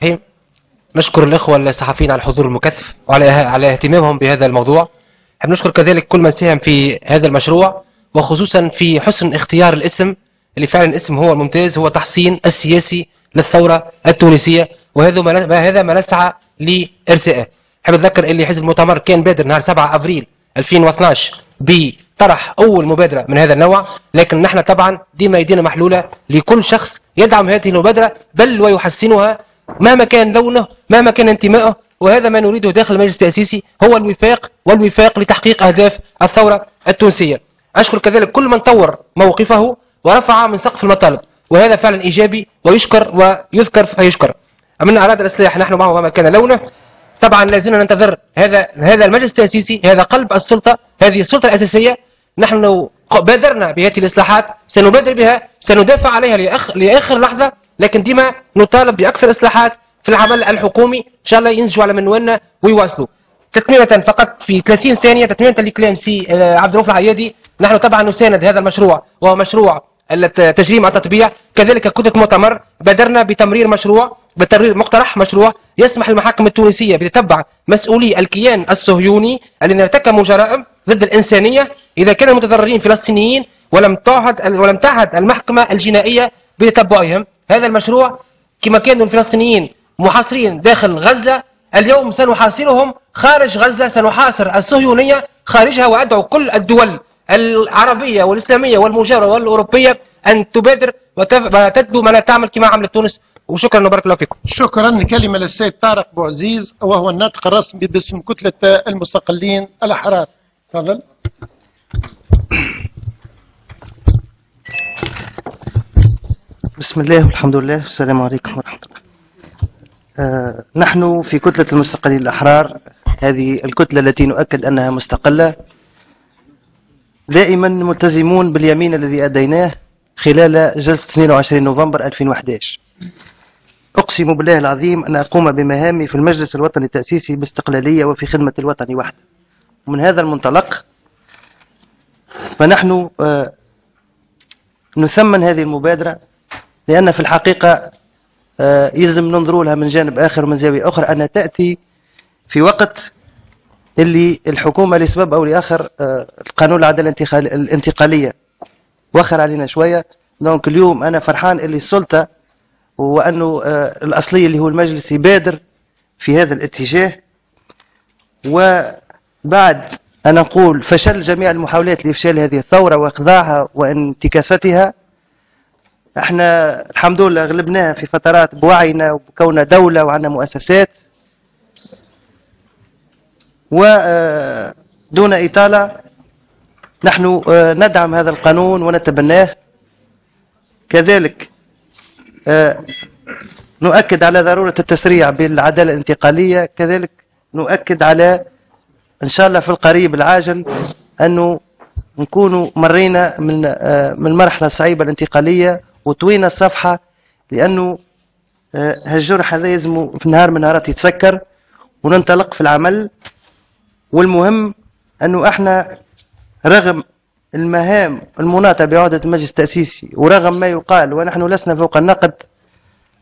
هي نشكر الإخوة الصحفيين على الحضور المكثف وعلى على اهتمامهم بهذا الموضوع. نحب نشكر كذلك كل من ساهم في هذا المشروع وخصوصا في حسن اختيار الاسم اللي فعلا الاسم هو الممتاز هو تحصين السياسي للثورة التونسية وهذا ما هذا ما نسعى لإرسائه حاب أتذكر اللي حزب المؤتمر كان بادر نهار 7 أبريل 2012 بطرح أول مبادرة من هذا النوع لكن نحن طبعا ديما يدينا محلولة لكل شخص يدعم هذه المبادرة بل ويحسنها مهما كان لونه مهما كان انتمائه وهذا ما نريده داخل المجلس التأسيسي هو الوفاق والوفاق لتحقيق أهداف الثورة التونسية. أشكر كذلك كل من طور موقفه ورفع من سقف المطالب وهذا فعلا إيجابي ويشكر ويذكر فيشكر. من أراد الإصلاح نحن معه وما كان لونه طبعا لازلنا ننتظر هذا هذا المجلس التأسيسي هذا قلب السلطة هذه السلطة الأساسية. نحن بادرنا بهذه الإصلاحات سنبادر بها سندافع عليها لأخ لآخر لحظة لكن ديما نطالب بأكثر إصلاحات في العمل الحكومي إن شاء الله ينسجوا على منوالنا ويواصلوا. تتميمة فقط في 30 ثانية تتميمة لكلام سي آه، عبد الرؤوف العيادي. نحن طبعا نساند هذا المشروع وهو مشروع تجريم التطبيع. كذلك كتلة مؤتمر بادرنا بتمرير مشروع بتمرير مقترح مشروع يسمح للمحاكم التونسية بتتبع مسؤولي الكيان الصهيوني الذين ارتكبوا جرائم ضد الإنسانية. إذا كان المتضررين فلسطينيين ولم تعهد ولم تعهد المحكمة الجنائية بتتبعهم. هذا المشروع كما كانوا الفلسطينيين محاصرين داخل غزة. اليوم سنحاصرهم خارج غزة سنحاصر الصهيونية خارجها وأدعو كل الدول العربية والإسلامية والمجاورة والأوروبية أن تبادر وتدلو ما لا تعمل كما عملت تونس. وشكرا وبارك الله فيكم. شكرا كلمة للسيد طارق بوعزيز وهو الناطق الرسمي باسم كتلة المستقلين الأحرار. تفضل. بسم الله والحمد لله. والسلام عليكم ورحمة الله. آه نحن في كتلة المستقلين الأحرار. هذه الكتلة التي نؤكد أنها مستقلة. دائما ملتزمون باليمين الذي أديناه خلال جلسة 22 نوفمبر 2011 أقسم بالله العظيم أن أقوم بمهامي في المجلس الوطني التأسيسي باستقلالية وفي خدمة الوطن وحده. ومن هذا المنطلق فنحن آه، نثمن هذه المبادرة لأن في الحقيقة آه، يلزم ننظروا لها من جانب آخر ومن زاوية أخرى أنها تأتي في وقت اللي الحكومة لسبب أو لآخر آه، القانون العدالة الانتقالية وخر علينا شوية. دونك اليوم أنا فرحان اللي السلطة وأنه آه، الأصلية اللي هو المجلس يبادر في هذا الاتجاه. وبعد أنا نقول فشل جميع المحاولات لإفشال هذه الثورة وإخضاعها وانتكاستها إحنا الحمد لله غلبناها في فترات بوعينا وبكوننا دولة وعندنا مؤسسات. ودون آه، إطالة نحن آه، ندعم هذا القانون ونتبناه. كذلك آه، نؤكد على ضرورة التسريع بالعدالة الانتقالية. كذلك نؤكد على إن شاء الله في القريب العاجل أنه نكونوا مرينا من من المرحلة الصعيبة الانتقالية. وطوينا الصفحة لأنه هالجرح هذا يلزم في نهار من النهارات يتسكر وننطلق في العمل. والمهم أنه إحنا رغم المهام المناطة بعودة المجلس التأسيسي ورغم ما يقال ونحن لسنا فوق النقد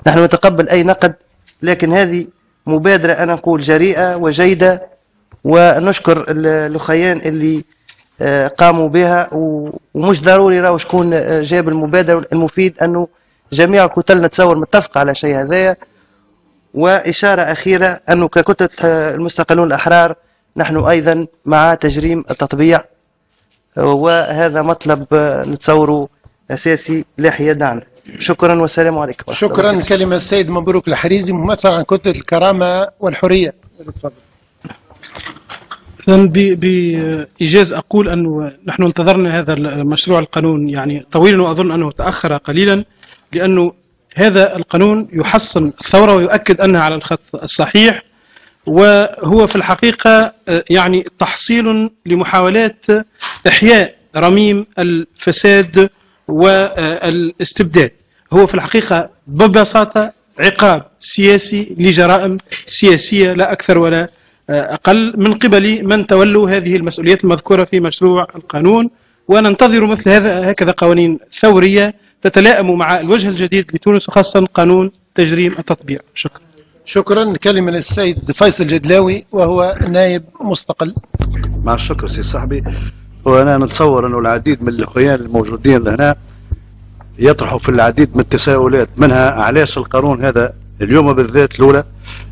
نحن نتقبل أي نقد لكن هذه مبادرة أنا نقول جريئة وجيدة. ونشكر الأخيان اللي آه، قاموا بها ومش ضروري راهو شكون آه، جاب المبادرة المفيد أنه جميع كتل نتصور متفق على شيء هذايا. وإشارة أخيرة أنه ككتلة آه، المستقلون الأحرار نحن أيضا مع تجريم التطبيع. وهذا مطلب نتصوره أساسي لا يدعنا شكرا والسلام عليكم. شكرا. كلمة السيد مبروك الحريزي ممثل عن كتلة الكرامة والحرية. تفضل بإيجاز أقول أنه نحن انتظرنا هذا المشروع القانون يعني طويلا وأظن أنه تأخر قليلا لأنه هذا القانون يحصن الثورة ويؤكد أنها على الخط الصحيح وهو في الحقيقة آه، يعني تحصيل لمحاولات إحياء رميم الفساد والاستبداد. هو في الحقيقة ببساطة عقاب سياسي لجرائم سياسية لا أكثر ولا أقل من قبل من تولوا هذه المسؤوليات المذكورة في مشروع القانون. وننتظر مثل هذا هكذا قوانين ثورية تتلائم مع الوجه الجديد لتونس وخاصة قانون تجريم التطبيع. شكرا. شكرا. كلمة للسيد فيصل جدلاوي وهو نائب مستقل. مع الشكر سي صاحبي. وأنا نتصور انه العديد من الأخوان الموجودين هنا يطرحوا في العديد من التساؤلات منها علاش القانون هذا اليوم بالذات الأولى.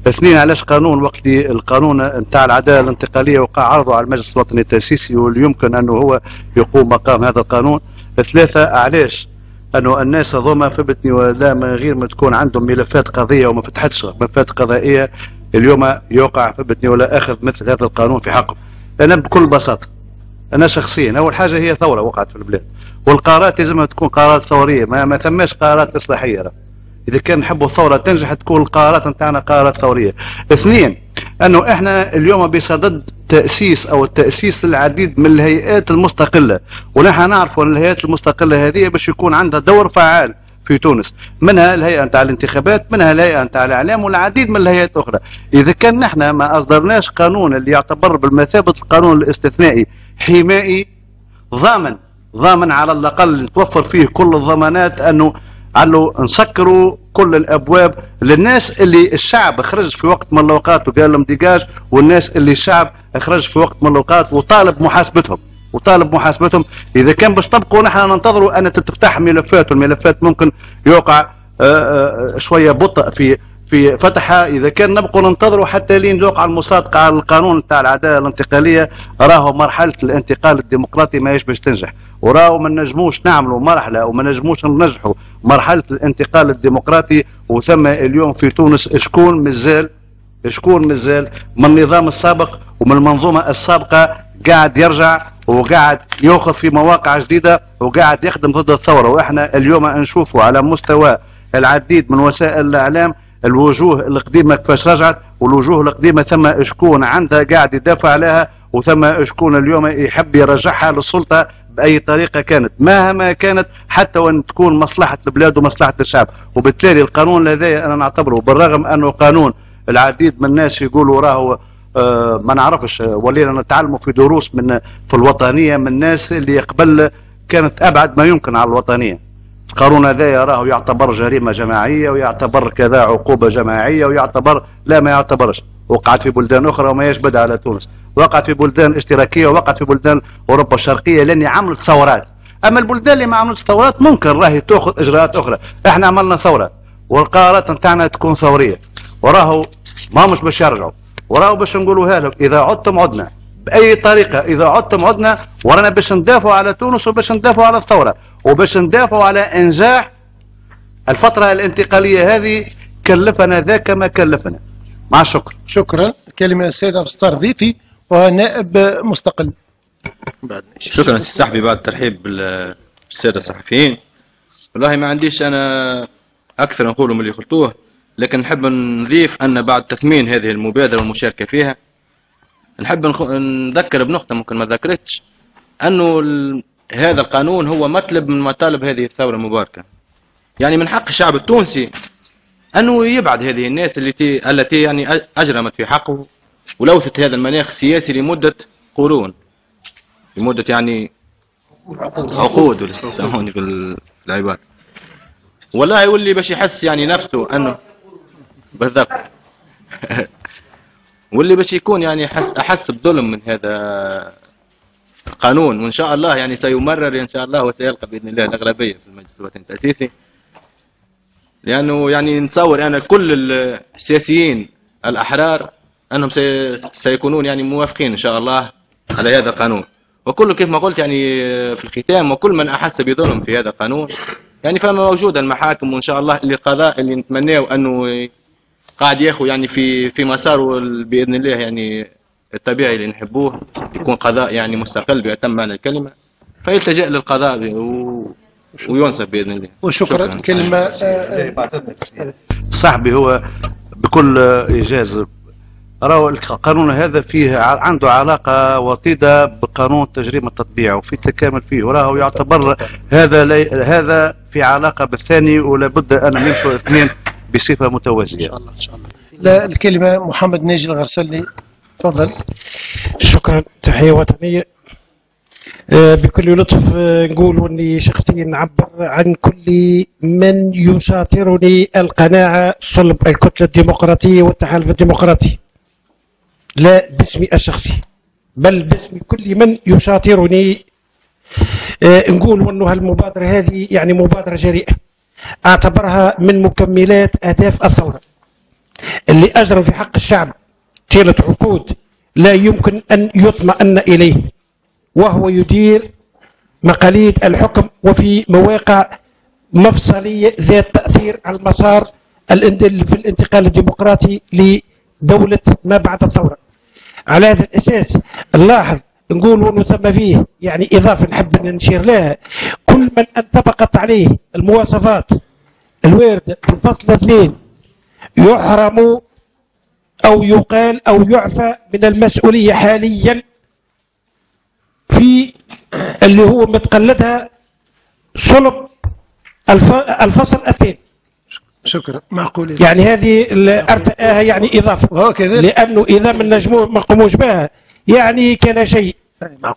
اثنين علاش قانون وقت القانون نتاع العدالة الانتقالية وقع عرضه على المجلس الوطني التأسيسي واللي يمكن أنه هو يقوم مقام هذا القانون. ثلاثة علاش؟ أنه الناس هذوما فهمتني ولا من غير ما تكون عندهم ملفات قضية وما فتحتش ملفات قضائية اليوم يوقع فهمتني ولا أخذ مثل هذا القانون في حقهم. لأن بكل بساطة أنا شخصيا أول حاجة هي ثورة وقعت في البلاد. والقرارات لازمها تكون قرارات ثورية ما, ما ثماش قرارات إصلاحية. إذا كان نحبوا الثورة تنجح تكون القرارات نتاعنا قرارات ثورية. اثنين أنه إحنا اليوم بصدد تأسيس أو التأسيس للعديد من الهيئات المستقلة. ونحن نعرف أن الهيئات المستقلة هذه باش يكون عندها دور فعال في تونس. منها الهيئة نتاع الانتخابات منها الهيئة نتاع الإعلام والعديد من الهيئات الاخرى إذا كان نحن ما أصدرناش قانون اللي يعتبر بالمثابة القانون الاستثنائي حمائي ضامن ضامن على الأقل توفر فيه كل الضمانات أنه انه نسكروا كل الأبواب للناس اللي الشعب خرج في وقت من الأوقات وقال لهم ديجاج والناس اللي الشعب خرج في وقت من الأوقات وطالب محاسبتهم وطالب محاسبتهم. إذا كان باش تبقوا نحن ننتظروا أن تفتح ملفات والملفات ممكن يوقع آه، آه، شوية بطء في في فتحها إذا كان نبقوا ننتظروا حتى لين يوقع المصادقة على القانون نتاع العدالة الانتقالية راهو مرحلة الانتقال الديمقراطي ما باش تنجح. وراهو ما نجموش نعملوا مرحلة وما نجموش ننجحوا مرحلة الانتقال الديمقراطي. وثم اليوم في تونس شكون مازال شكون مازال من النظام السابق ومن المنظومة السابقة قاعد يرجع وقاعد ياخذ في مواقع جديدة وقاعد يخدم ضد الثورة. وإحنا اليوم نشوفوا على مستوى العديد من وسائل الإعلام الوجوه القديمة كيفاش رجعت والوجوه القديمة ثم شكون عندها قاعد يدافع عليها وثم شكون اليوم يحب يرجعها للسلطة بأي طريقة كانت. مهما كانت حتى وإن تكون مصلحة البلاد ومصلحة الشعب. وبالتالي القانون هذا أنا نعتبره بالرغم أنه قانون العديد من الناس يقولوا راهو آه، ما نعرفش ولينا نتعلموا في دروس من في الوطنية من الناس اللي قبل كانت أبعد ما يمكن على الوطنية. القانون هذا راه يعتبر جريمة جماعية ويعتبر كذا عقوبة جماعية ويعتبر لا ما يعتبرش. وقعت في بلدان أخرى وما يشبد على تونس. وقعت في بلدان اشتراكية وقعت في بلدان أوروبا الشرقية لأني عملت ثورات. أما البلدان اللي ما عملتش ثورات ممكن راهي تأخذ إجراءات أخرى. إحنا عملنا ثورة. والقرارات نتاعنا تكون ثورية. وراهو ما مش باش يرجعوا. وراهو باش نقولوها لهم إذا عدتم عدنا. بأي طريقة. إذا عدتم عدنا ورانا باش ندافعوا على تونس وباش ندافعوا على الثورة وباش ندافعوا على إنجاح الفترة الانتقالية هذه كلفنا ذاك ما كلفنا. مع الشكر. شكرا. كلمة السيد أبو ستار ضيفي وهو نائب مستقل. بعد شكرا سي صاحبي بعد الترحيب بالساده الصحفيين والله ما عنديش أنا أكثر نقوله من اللي قلتوه لكن نحب نضيف أن بعد تثمين هذه المبادرة والمشاركة فيها نحب. نذكر بنقطة ممكن ما ذكرتش. ال... هذا القانون هو مطلب من مطالب هذه الثورة المباركة. يعني من حق الشعب التونسي أنه يبعد هذه الناس التي التي يعني أ- أجرمت في حقه ولوثت هذا المناخ السياسي لمدة قرون. لمدة يعني عقود. ولا يسموني في ال- في العباره والله يولي باش يحس يعني نفسه انه بالضبط. واللي باش يكون يعني احس أحس بظلم من هذا القانون. وإن شاء الله يعني سيمرر إن شاء الله وسيلقى بإذن الله الأغلبية في المجلس الوطني التأسيسي. لأنه يعني نتصور أنا كل السياسيين الأحرار أنهم سي سيكونون يعني موافقين إن شاء الله على هذا القانون. وكل كيف ما قلت يعني في الختام وكل من أحس بظلم في هذا القانون يعني فما موجوده المحاكم وإن شاء الله اللي القضاء اللي نتمناه انه قاعد ياخذ يعني في في مساره بإذن الله يعني الطبيعي اللي نحبوه يكون قضاء يعني مستقل بأتم معنى الكلمة فيلتجئ للقضاء و... وينصف بإذن الله. وشكرا. كلمة آه، صاحبي هو بكل إيجاز. راهو القانون هذا فيه عنده علاقة وطيدة بقانون تجريم التطبيع وفي تكامل فيه وراهو يعتبر هذا لي هذا في علاقة بالثاني ولا بد أن يمشوا الاثنين بصفة إن متوازية. شاء الله إن شاء الله. لا الكلمة محمد ناجي الغرسلي تفضل. شكرا. تحية وطنية. آه، بكل لطف آه، نقول إني شخصيا نعبر عن كل من يشاطرني القناعة صلب الكتلة الديمقراطية والتحالف الديمقراطي. لا باسمي الشخصي بل باسم كل من يشاطرني. آه، نقول انه هالمبادره هذه يعني مبادرة جريئة. أعتبرها من مكملات أهداف الثوره اللي اجرى في حق الشعب طيله عقود لا يمكن أن يطمئن إليه وهو يدير مقاليد الحكم وفي مواقع مفصلية ذات تأثير على المسار في الانتقال الديمقراطي لدولة ما بعد الثورة. على هذا الأساس نلاحظ نقول انه ثم فيه يعني إضافة نحب نشير لها كل من انطبقت عليه المواصفات الوارده في الفصل اثنين يحرم أو يقال أو يعفى من المسؤولية حاليا في اللي هو متقلدها صلب الف- الفصل الثاني شكرا. معقول يعني هذه ارتقاها يعني إضافة. وهو كذلك. لأنه إذا ما نجمو ما نقوموش بها يعني كان شيء.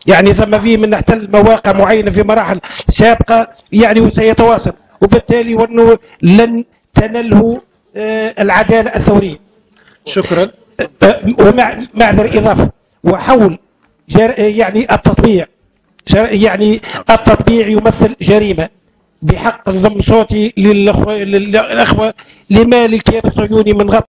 يعني ثم فيه من نحتل مواقع معينة في مراحل سابقة يعني وسيتواصل وبالتالي وأنه لن تنله آه، العدالة الثورية. شكرا. آه، ومع معذر إضافة. وحول جر يعني التطبيع. يعني التطبيع يمثل جريمة. بحق ضم صوتي للأخوة, للأخوة لما للكيان الصهيوني من غطى